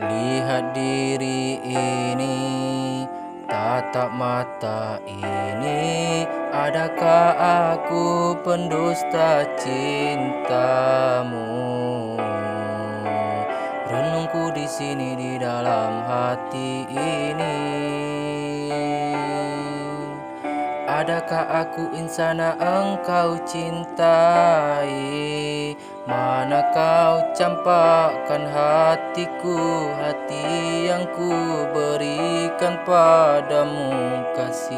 Lihat diri ini, tatap mata ini, adakah aku pendusta cintamu? Renungku di sini di dalam hati ini. Adakah aku insana engkau cintai? Campakkan hatiku Hati yang ku berikan padamu kasih.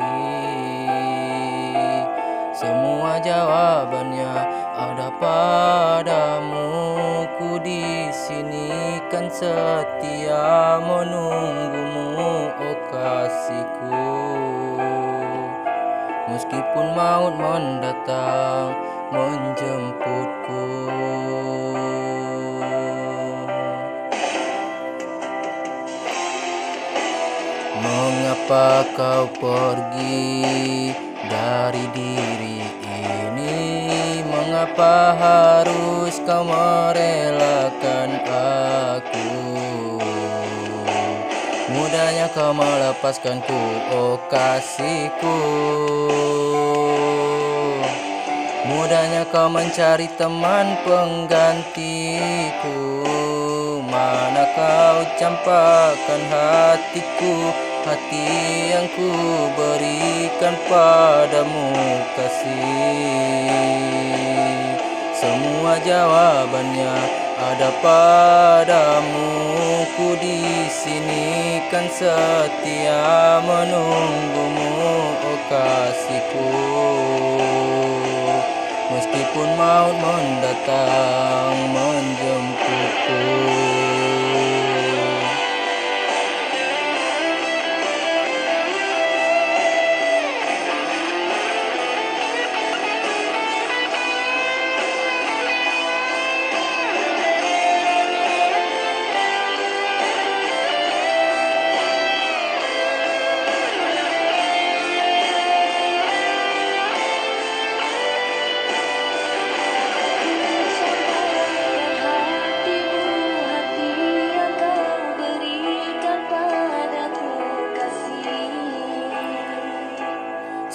Semua jawabannya ada padamu Ku di sini kan setia menunggumu oh kasihku. Meskipun maut mendatang menjemputku Mengapa kau pergi dari diri ini? Mengapa harus kau merelakan aku? Mudahnya kau melepaskanku, oh kasihku. Mudahnya kau mencari teman penggantiku. Mana kau campakkan hatiku Hati yang ku berikan padamu kasih. Semua jawabannya ada padamu. Ku di sini kan setia menunggumu oh kasihku. Meskipun maut mendatang menjemputku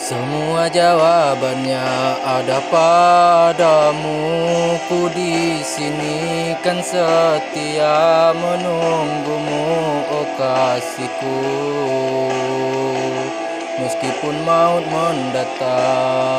Semua jawabannya ada padamu. Ku di sini kan setia menunggumu oh kasihku. Meskipun maut mendatang